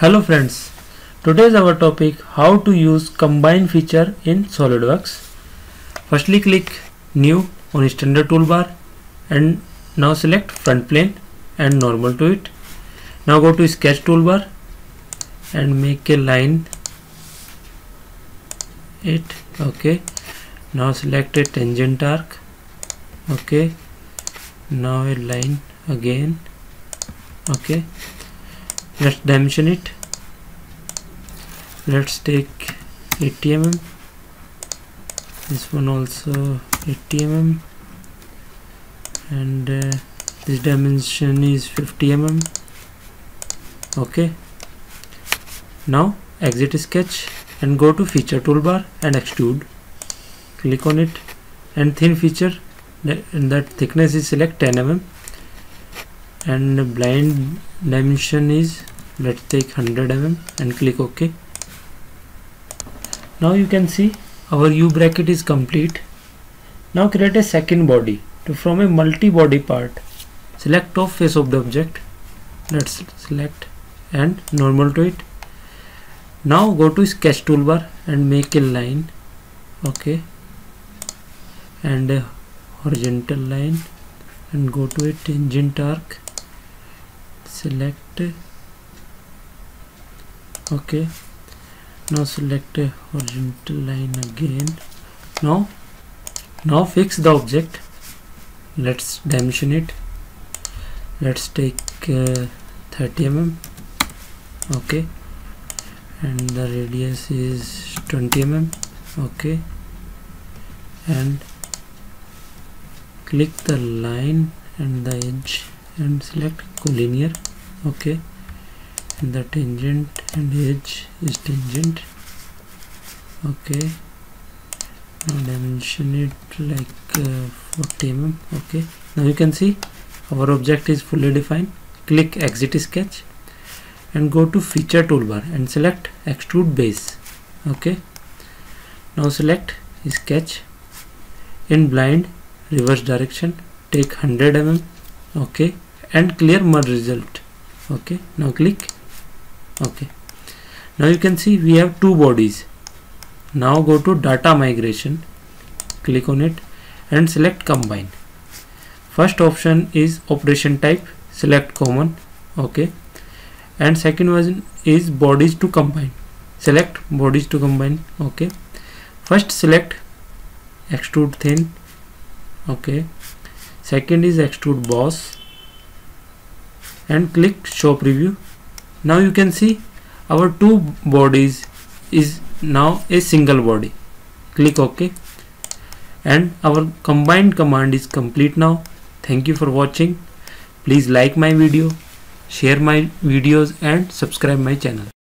Hello friends, today's our topic how to use combine feature in SolidWorks. Firstly click new on standard toolbar and now select front plane and normal to it. Now go to sketch toolbar and make a line it okay now select a tangent arc okay now a line again okay let's dimension it. Let's take 80 mm this one also 80 mm and uh, this dimension is 50 mm okay. Now exit sketch and go to feature toolbar and extrude. Click on it. And thin feature and that thickness is select 10 mm and blind dimension is let's take 100 mm and click ok. Now you can see our u bracket is complete. Now create a second body to from a multi-body part. Select top face of the object. Let's select and normal to it. Now go to sketch toolbar and make a line. Okay and a horizontal line. And go to a tangent arc select. Okay. Now select a horizontal line again. Now now fix the object. Let's dimension it. Let's take uh, 30 mm. Okay. And the radius is 20 mm. Okay. And click the line and the edge and select collinear okay. And the tangent and edge is tangent okay. Now dimension it like uh, 40 mm okay. Now you can see our object is fully defined. Click exit sketch and go to feature toolbar and select extrude boss okay. Now select sketch in blind reverse direction take 100 mm okay and clear merge result. Okay now click. Okay now you can see we have two bodies. Now go to data migration click on it and select combine. First option is operation type select common. Okay and second one is bodies to combine. Select bodies to combine. Okay first select extrude thin. Okay second is extrude boss and click show preview. Now you can see our two bodies is now a single body. Click ok. And our combined command is complete now. Thank you for watching. Please like my video share my videos and subscribe my channel